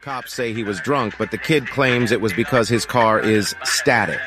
Cops say he was drunk, but the kid claims it was because his car is static.